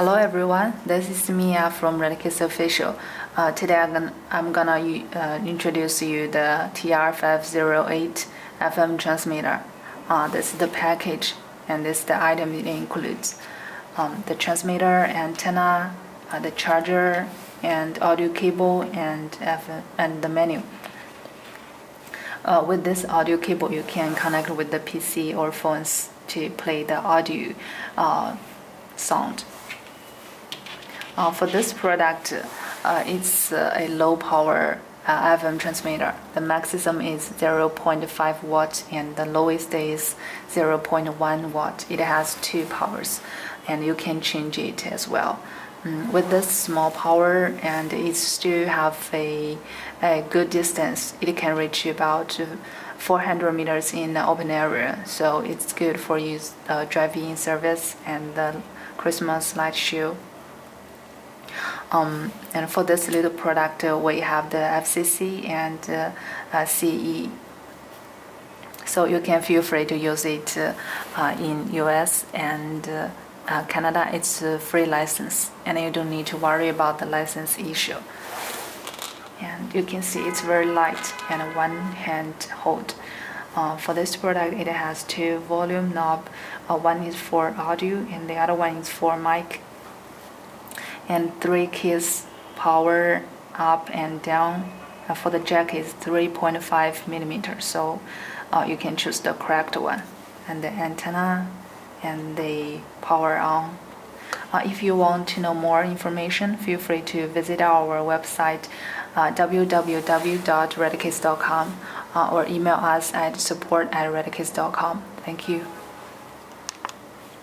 Hello everyone, this is Mia from Retekess Official. Uh, today I'm gonna, I'm gonna uh, introduce you the TR508 FM transmitter. Uh, this is the package and this is the item it includes. Um, the transmitter, antenna, uh, the charger, and audio cable and, FM, and the menu. Uh, with this audio cable, you can connect with the PC or phones to play the audio uh, sound. Uh, for this product, uh, it's uh, a low power uh, FM transmitter. The maximum is 0.5 watt and the lowest is 0.1 watt. It has two powers and you can change it as well. Mm, with this small power and it still have a, a good distance, it can reach about 400 meters in the open area. So it's good for use uh, driving service and the Christmas light show. Um, and for this little product, uh, we have the FCC and uh, uh, CE. So you can feel free to use it uh, uh, in US and uh, Canada. It's a free license, and you don't need to worry about the license issue. And you can see it's very light and one hand hold. for this product, it has two volume knob. one is for audio, and the other one is for mic and three keys power up and down. Uh, for the jack is 3.5 millimeters so uh, you can choose the correct one. And the antenna and the power on. Uh, if you want to know more information feel free to visit our website uh, www.retekess.com uh, or email us at support at retekess.com thank you